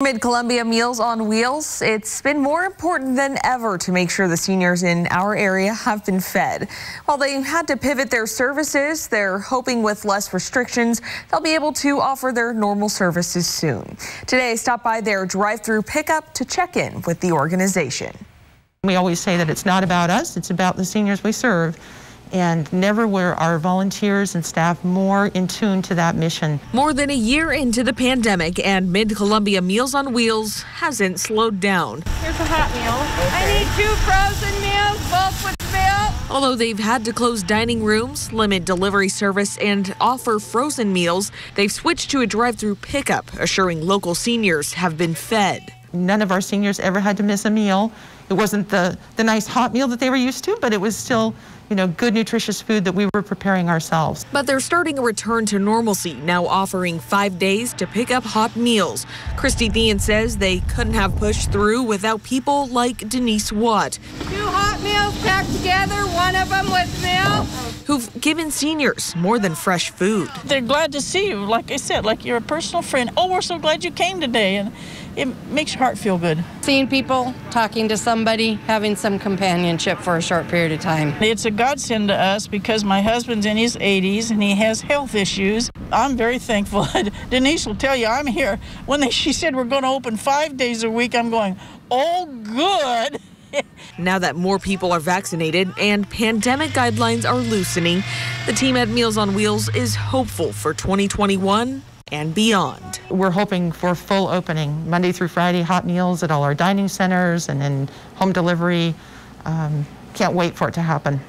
Mid Columbia Meals on Wheels, it's been more important than ever to make sure the seniors in our area have been fed. While they had to pivot their services, they're hoping with less restrictions, they'll be able to offer their normal services soon. Today, stop by their drive-through pickup to check in with the organization. We always say that it's not about us, it's about the seniors we serve and never were our volunteers and staff more in tune to that mission. More than a year into the pandemic, and Mid Columbia Meals on Wheels hasn't slowed down. Here's a hot meal. I need two frozen meals, both with milk. Although they've had to close dining rooms, limit delivery service, and offer frozen meals, they've switched to a drive through pickup, assuring local seniors have been fed. None of our seniors ever had to miss a meal. It wasn't the, the nice hot meal that they were used to, but it was still, you know, good nutritious food that we were preparing ourselves. But they're starting a return to normalcy, now offering five days to pick up hot meals. Christy Thean says they couldn't have pushed through without people like Denise Watt. Two hot meals packed together, one of them with milk. Who've given seniors more than fresh food. They're glad to see you, like I said, like you're a personal friend. Oh, we're so glad you came today. And it makes your heart feel good. Seeing people, talking to somebody, having some companionship for a short period of time. It's a godsend to us because my husband's in his 80s and he has health issues. I'm very thankful. Denise will tell you I'm here. When they, she said we're going to open five days a week, I'm going, oh, good. now that more people are vaccinated and pandemic guidelines are loosening, the team at Meals on Wheels is hopeful for 2021 and beyond. We're hoping for full opening Monday through Friday, hot meals at all our dining centers and in home delivery. Um, can't wait for it to happen.